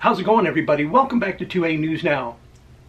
How's it going, everybody? Welcome back to 2A News Now.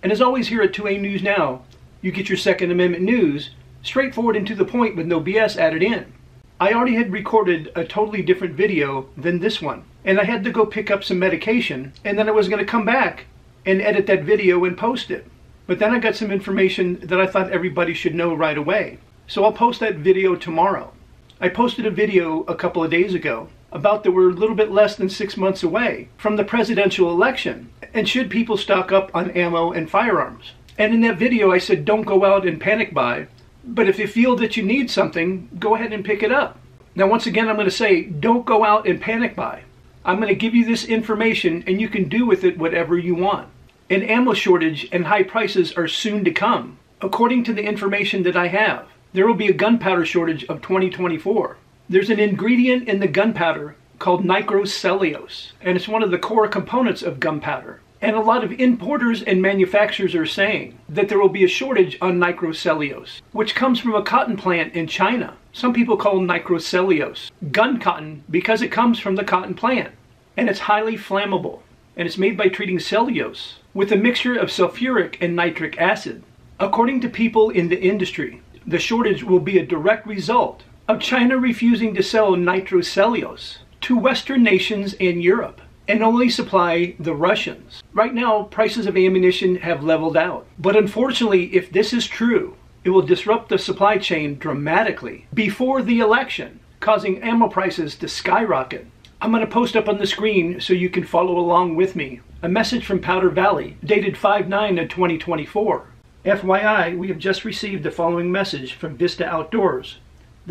And as always, here at 2A News Now, you get your Second Amendment news straightforward and to the point with no BS added in. I already had recorded a totally different video than this one, and I had to go pick up some medication, and then I was going to come back and edit that video and post it. But then I got some information that I thought everybody should know right away. So I'll post that video tomorrow. I posted a video a couple of days ago about that we're a little bit less than six months away from the presidential election, and should people stock up on ammo and firearms? And in that video, I said don't go out and panic buy, but if you feel that you need something, go ahead and pick it up. Now, once again, I'm going to say don't go out and panic buy. I'm going to give you this information, and you can do with it whatever you want. An ammo shortage and high prices are soon to come. According to the information that I have, there will be a gunpowder shortage of 2024. There's an ingredient in the gunpowder called nitrocellulose, and it's one of the core components of gunpowder. And a lot of importers and manufacturers are saying that there will be a shortage on nitrocellulose, which comes from a cotton plant in China. Some people call nitrocellulose gun cotton because it comes from the cotton plant, and it's highly flammable, and it's made by treating cellulose with a mixture of sulfuric and nitric acid. According to people in the industry, the shortage will be a direct result of China refusing to sell nitrocellulose to Western nations and Europe and only supply the Russians. Right now, prices of ammunition have leveled out. But unfortunately, if this is true, it will disrupt the supply chain dramatically before the election, causing ammo prices to skyrocket. I'm going to post up on the screen so you can follow along with me. A message from Powder Valley, dated 5-9 of 2024. FYI, we have just received the following message from Vista Outdoors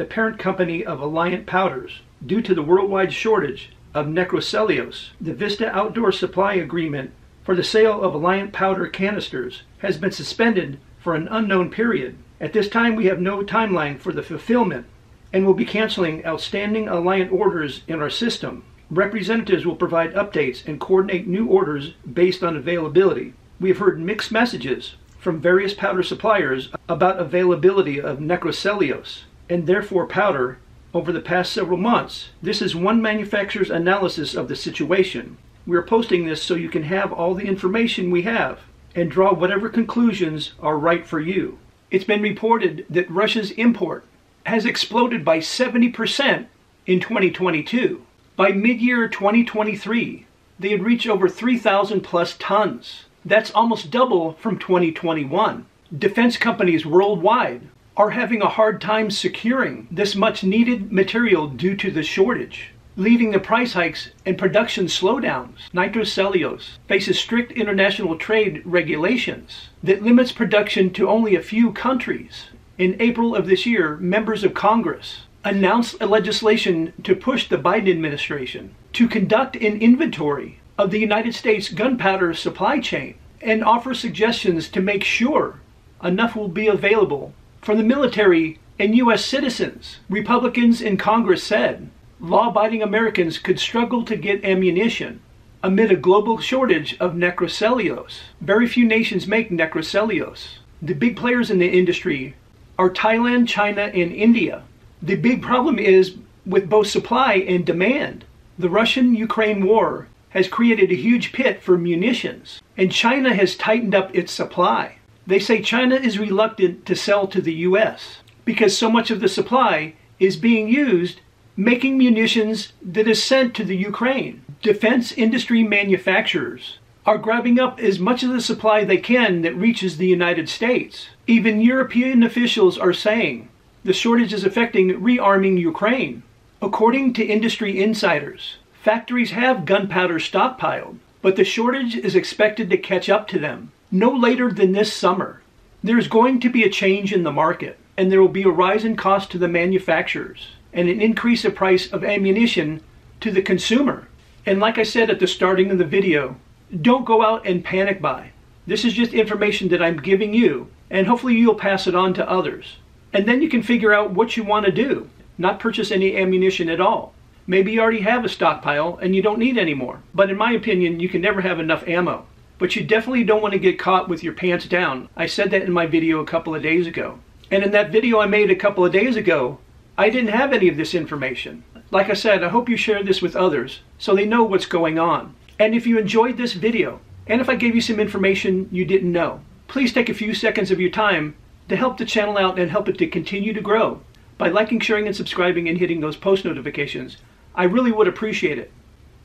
the parent company of Alliant Powders, due to the worldwide shortage of nitrocellulose, the Vista Outdoor Supply Agreement for the sale of Alliant powder canisters has been suspended for an unknown period. At this time, we have no timeline for the fulfillment and will be canceling outstanding Alliant orders in our system. Representatives will provide updates and coordinate new orders based on availability. We have heard mixed messages from various powder suppliers about availability of nitrocellulose and therefore powder over the past several months. This is one manufacturer's analysis of the situation. We are posting this so you can have all the information we have and draw whatever conclusions are right for you. It's been reported that Russia's import has exploded by 70% in 2022. By mid year 2023, they had reached over 3,000 plus tons. That's almost double from 2021. Defense companies worldwide are having a hard time securing this much needed material due to the shortage, leading to price hikes and production slowdowns. Nitrocellulose faces strict international trade regulations that limits production to only a few countries. In April of this year, members of Congress announced a legislation to push the Biden administration to conduct an inventory of the United States gunpowder supply chain and offer suggestions to make sure enough will be available from the military and U.S. citizens. Republicans in Congress said law abiding Americans could struggle to get ammunition amid a global shortage of nitrocellulose. Very few nations make nitrocellulose. The big players in the industry are Thailand, China, and India. The big problem is with both supply and demand. The Russian Ukraine war has created a huge pit for munitions, and China has tightened up its supply. They say China is reluctant to sell to the US because so much of the supply is being used making munitions that is sent to the Ukraine. Defense industry manufacturers are grabbing up as much of the supply they can that reaches the United States. Even European officials are saying the shortage is affecting rearming Ukraine. According to industry insiders, factories have gunpowder stockpiled, but the shortage is expected to catch up to them no later than this summer. There's going to be a change in the market, and there will be a rise in cost to the manufacturers and an increase of price of ammunition to the consumer. And like I said at the starting of the video, don't go out and panic buy. This is just information that I'm giving you, and hopefully you'll pass it on to others. And then you can figure out what you want to do, not purchase any ammunition at all. Maybe you already have a stockpile and you don't need any more. But in my opinion, you can never have enough ammo. But you definitely don't want to get caught with your pants down. I said that in my video a couple of days ago. And in that video I made a couple of days ago, I didn't have any of this information. Like I said, I hope you share this with others so they know what's going on. And if you enjoyed this video, and if I gave you some information you didn't know, please take a few seconds of your time to help the channel out and help it to continue to grow by liking, sharing, and subscribing and hitting those post notifications I really would appreciate it.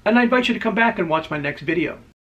And I invite you to come back and watch my next video.